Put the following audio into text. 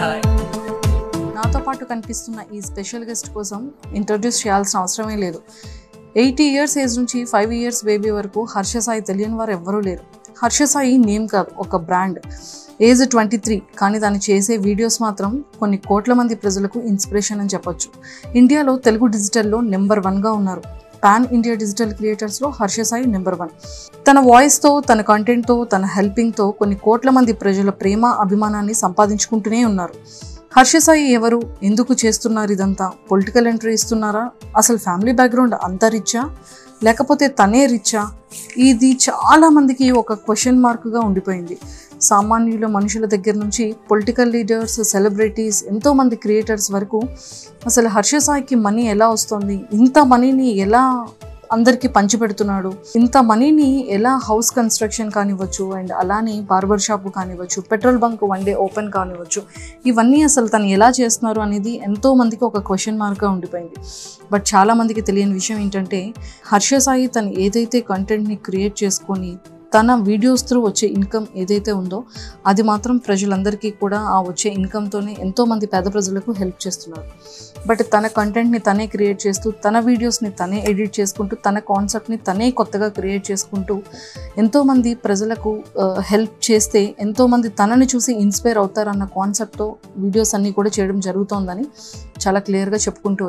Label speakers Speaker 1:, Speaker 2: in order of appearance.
Speaker 1: నాతో పాటు కనిపిస్తున్న ఈ స్పెషల్ గెస్ట్ కోసం ఇంట్రడ్యూస్ చేయాల్సిన అవసరమే లేదు. ఎయిటీ ఇయర్స్ ఏజ్ నుంచి ఫైవ్ ఇయర్స్ బేబీ వరకు హర్ష సాయి తెలియని వారు ఎవ్వరూ లేరు. హర్ష సాయి నేమ్ కాదు ఒక బ్రాండ్. ఏజ్ ట్వంటీ త్రీ కానీ దాన్ని చేసే వీడియోస్ మాత్రం కొన్ని కోట్ల మంది ప్రజలకు ఇన్స్పిరేషన్ అని చెప్పొచ్చు. ఇండియాలో తెలుగు డిజిటల్లో నెంబర్ వన్గా ఉన్నారు. పాన్ ఇండియా డిజిటల్ క్రియేటర్స్లో హర్ష సాయి నెంబర్ వన్ తన వాయిస్తో తన కంటెంట్తో తన హెల్పింగ్తో కొన్ని కోట్ల మంది ప్రజల ప్రేమ అభిమానాన్ని సంపాదించుకుంటూనే ఉన్నారు. హర్ష సాయి ఎవరు? ఎందుకు చేస్తున్నారు ఇదంతా? పొలిటికల్ ఎంట్రీ ఇస్తున్నారా? అసలు ఫ్యామిలీ బ్యాక్గ్రౌండ్ అంతా రిచ్చా లేకపోతే తనే రిచ్చా ఇది చాలామందికి ఒక క్వశ్చన్ మార్క్గా ఉండిపోయింది. సామాన్యుల మనుషుల దగ్గర నుంచి పొలిటికల్ లీడర్స్ సెలబ్రిటీస్ ఎంతోమంది క్రియేటర్స్ వరకు అసలు హర్ష సాయికి మనీ ఎలా వస్తుంది? ఇంత మనీని ఎలా అందరికీ పంచిపెడుతున్నాడు ఇంత మనీని ఎలా హౌస్ కన్స్ట్రక్షన్ కానివ్వచ్చు అండ్ అలానే barber shop కానివ్వచ్చు petrol bunk one day open కానివ్వచ్చు ఇవన్నీ అసలు తను ఎలా చేస్తున్నారు అనేది ఎంతో మందికి ఒక క్వశ్చన్ మార్క్గా ఉండిపోయింది. బట్ చాలామందికి తెలియని విషయం ఏంటంటే హర్ష సాయి తను ఏదైతే కంటెంట్ని క్రియేట్ చేసుకొని తన వీడియోస్ త్రూ వచ్చే ఇన్కమ్ ఏదైతే ఉందో అది మాత్రం ప్రజలందరికీ కూడా ఆ వచ్చే ఇన్కమ్తోనే ఎంతోమంది పేద ప్రజలకు హెల్ప్ చేస్తున్నారు. బట్ తన కంటెంట్ని తనే క్రియేట్ చేస్తూ తన వీడియోస్ని తనే ఎడిట్ చేసుకుంటూ తన కాన్సెప్ట్ని తనే కొత్తగా క్రియేట్ చేసుకుంటూ ఎంతోమంది ప్రజలకు హెల్ప్ చేస్తే ఎంతోమంది తనని చూసి ఇన్స్పైర్ అవుతారన్న కాన్సెప్ట్తో వీడియోస్ అన్నీ కూడా చేయడం జరుగుతోందని చాలా క్లియర్గా చెప్పుకుంటూ